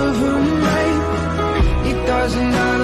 overnight. It doesn't matter.